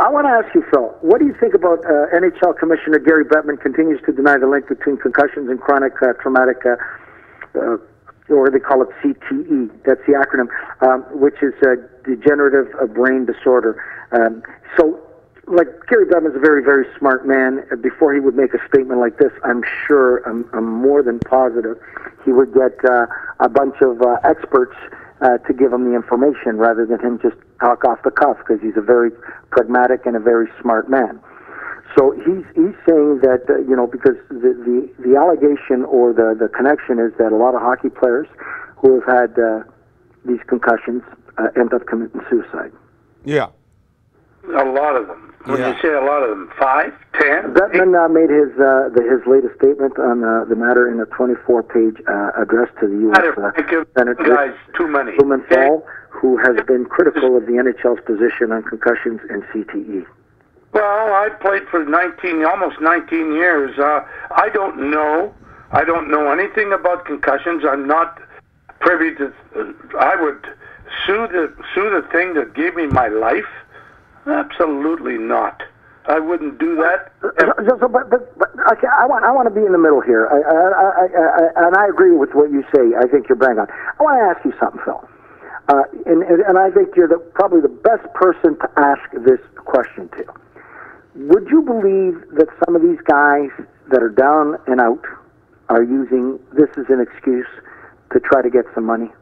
I want to ask you, Phil, what do you think about uh, NHL Commissioner Gary Bettman continues to deny the link between concussions and chronic uh, traumatic, uh, uh, or they call it CTE. That's the acronym, um, which is uh, degenerative uh, brain disorder. Um, so, like Gary is a very, very smart man. Uh, Before he would make a statement like this, I'm sure, I'm, I'm more than positive, he would get uh, a bunch of uh, experts uh, to give him the information rather than him just talk off the cuff because he's a very pragmatic and a very smart man. So he's he's saying that uh, you know because the, the the allegation or the the connection is that a lot of hockey players who have had uh, these concussions uh, end up committing suicide. Yeah. A lot of them. When Yeah. you say a lot of them, five, ten, Bettman uh, made his uh, the, his latest statement on uh, the matter in a 24-page uh, address to the U.S. Uh, Senator guys too many. Blumenthal, who has been critical of the NHL's position on concussions and. CTE. Well, I played for 19, almost 19 years. Uh, I don't know. I don't know anything about concussions. I'm not privy to. Uh, I would sue the sue the thing that gave me my life. Absolutely not. I wouldn't do that. So, so, but, but, but okay, I want I want to be in the middle here, I, I, I, I, and I agree with what you say. I think you're bang on. I want to ask you something, Phil, uh, and, and and I think you're the, probably the best person to ask this question to. Would you believe that some of these guys that are down and out are using this as an excuse to try to get some money?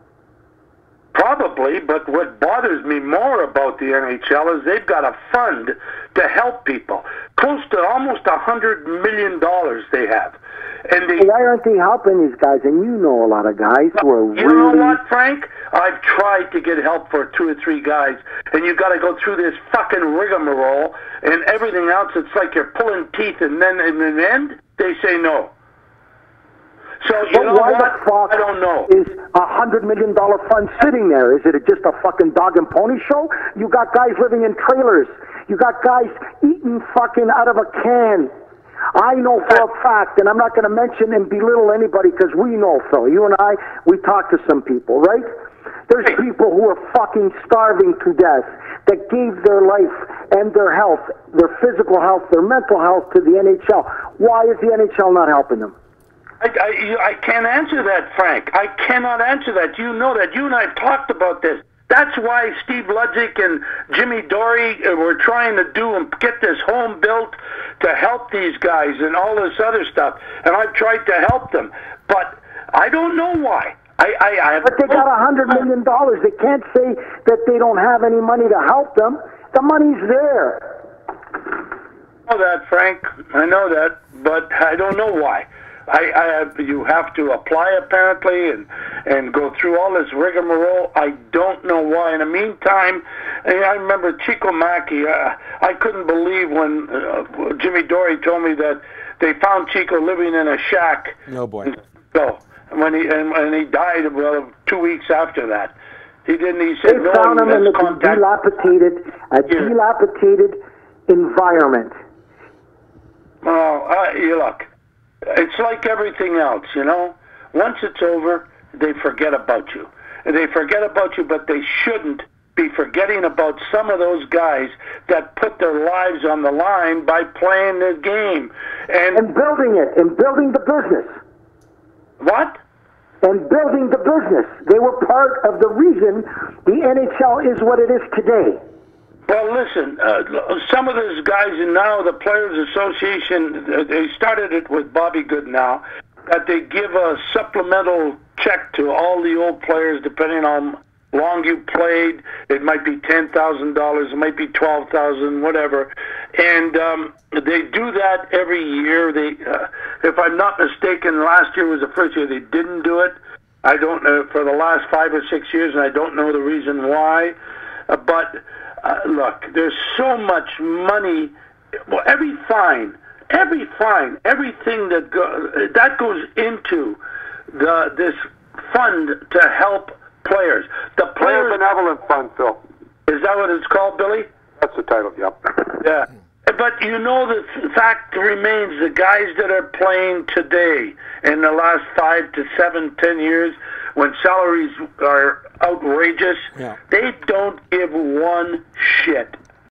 Probably, but what bothers me more about the NHL is they've got a fund to help people. Close to almost a hundred million dollars they have. And they Why aren't they helping these guys? And you know a lot of guys who are You really know what, Frank? I've tried to get help for two or three guys, and you've got to go through this fucking rigmarole and everything else. It's like you're pulling teeth, and then in the end, they say no. So you But know why what? the fuck I don't know. is a hundred million dollar fund sitting there? Is it just a fucking dog and pony show? You got guys living in trailers. You got guys eating fucking out of a can. I know for a fact, and I'm not going to mention and belittle anybody because we know, Phil. You and I, we talk to some people, right? There's people who are fucking starving to death that gave their life and their health, their physical health, their mental health to the NHL. Why is the NHL not helping them? I, I, I can't answer that, Frank. I cannot answer that. You know that. You and I have talked about this. That's why Steve Ludzik and Jimmy Dorey uh, were trying to do and get this home built to help these guys and all this other stuff. And I've tried to help them, but I don't know why. I, I, I have But they got a hundred million dollars. They can't say that they don't have any money to help them. The money's there. I know that, Frank. I know that, but I don't know why. I, I have, you have to apply apparently and and go through all this rigmarole. I don't know why. In the meantime, I I remember Chico Maki. Uh, I couldn't believe when uh, Jimmy Dorey told me that they found Chico living in a shack. No boy. So when he and, and he died well two weeks after that. He didn't. He said They no. found him in a contact. dilapidated, a Yeah. dilapidated environment. Well, uh, you look, it's like everything else, you know. Once it's over, they forget about you. They forget about you, but they shouldn't be forgetting about some of those guys that put their lives on the line by playing the game. And, And building it, and building the business. what? And building the business. They were part of the reason the NHL is what it is today. Well, listen, uh, some of those guys, and now the Players Association, uh, they started it with Bobby Goodenow, that they give a supplemental check to all the old players depending on long you played. It might be ten thousand dollars, it might be twelve thousand, whatever, and um, they do that every year. They, uh, if I'm not mistaken, last year was the first year they didn't do it. I don't know for the last five or six years, and I don't know the reason why. Uh, but uh, look, there's so much money. Well, every fine, every fine, everything that go, that goes into the this fund to help players. The Player players Benevolent Fund, Phil. is that what it's called, Billy? That's the title, yep. Yeah. But you know the fact remains the guys that are playing today in the last five to seven, ten years, when salaries are outrageous, Yeah. they don't give one shit.